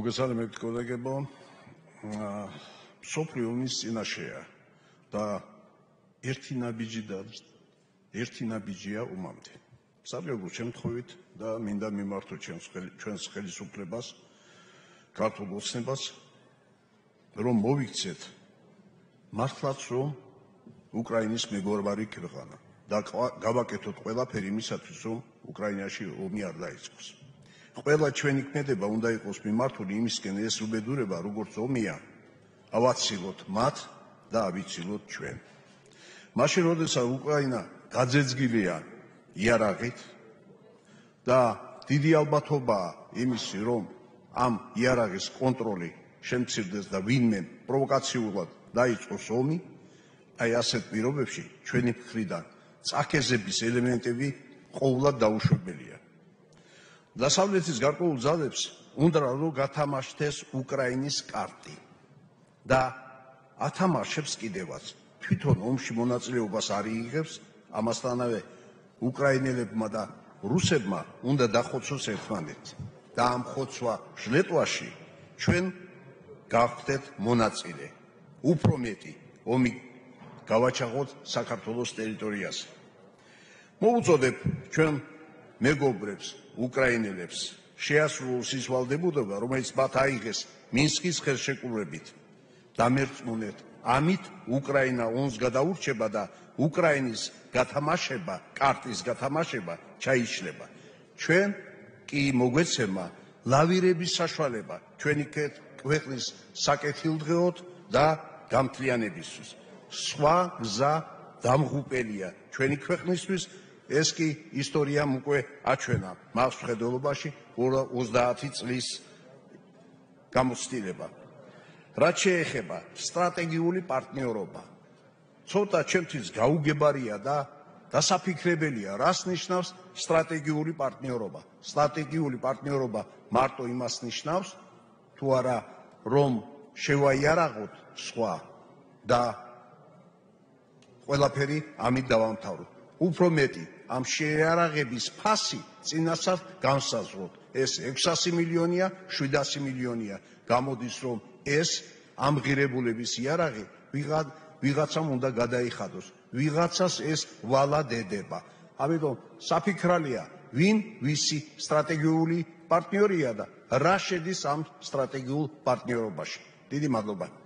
მოგესალმებით კოლეგებო. აა სოფლიონის წინაშეა და ერთი ნაბიჯი და ერთი ნაბიჯია უმამდე. საბოლოო შემთხვევით და მინდა მიმართო ჩვენს ჩვენს ხელისუფლებას ქართულ ოცნებას რომ მოვიქცეთ მართლაც რომ უკრაინის მეგობარი ქვეყანა და გავაკეთოთ ყველაფერი იმისათვის რომ უკრაინაში ომი არ დაიწყოს. ყველა ჩვენი ქმედება უნდა იყოს მიმართული იმისკენ ეს უბედურება როგორც ომია ავაცილოთ მათ და ავიცილოთ ჩვენ. მაშინ როდესაც უკრაინა გაძეძგილია იარაღით და დიდი ალბათობაა იმისი რომ ამ იარაღის კონტროლი შემცირდეს და ვინმე პროვოკაციულად დაიწყოს ომი აი ასეთ პირობებში ჩვენი მხრიდან წაქეზების ელემენტები ყოვლად დაუშვებელია დასავლეთის გარკვეულ ძალებს უნდა რომ გათამაშდეს უკრაინის კარტი და ათამაშებს კიდევაც. თვითონ ომში მონაწილეობას არ იღებს ამასთანავე უკრაინელებმა და რუსებმა უნდა დახოცოს ერთმანეთს და ამ ხოცვა ჟლეტვაში ჩვენ გავხდეთ მონაწილე. უფრო მეტი ომი გავაჩაღოთ საქართველოს ტერიტორიაზე. მოუწოდებ ჩვენ მეგობრებს უკრაინელებს შეასრულოს ის ვალდებულება, რომელიც მათ აიღეს მინსკის ხელშეკრულებით. დამერწმუნეთ, ამით უკრაინა ონს გადაურჩება და უკრაინის გათამაშება, კარტის გათამაშება ჩაიშლება. ჩვენ კი მოგვეცემა ლავირების საშუალება ჩვენი ქვეყნის საკეთილდღეოდ და გამთლიანებისთვის. სხვა გზა დამღუპელია ჩვენი ქვეყნისთვის ეს კი ისტორიამ უკვე აჩვენა მას შედელობაში 30 წლის გამოცდილება. რაც შეეხება სტრატეგიული პარტნიორობა, ცოტა ჩემთვის გაუგებარია და დასაფიქრებელია, რას ნიშნავს სტრატეგიული პარტნიორობა. სტრატეგიული პარტნიორობა მარტო იმას ნიშნავს, თუ არა რომ შევაიარაღოთ სხვა და ყველაფერი ამით დავამთავროთ. უფრო მეტი ამ შეარაღების ფასი წინასწარ განსაზღვროთ. ეს 600 მილიონია, 700 მილიონია. გამოდის რომ ეს ამ ღირებულების იარაღი ვიღად ვიღაცამ უნდა გადაიხადოს. ვიღაცას ეს ვალადედება. ამიტომ საფიქრალია, ვინ ვისი სტრატეგიული პარტნიორია და რა შედის ამ სტრატეგიულ პარტნიორობაში. დიდი მადლობა.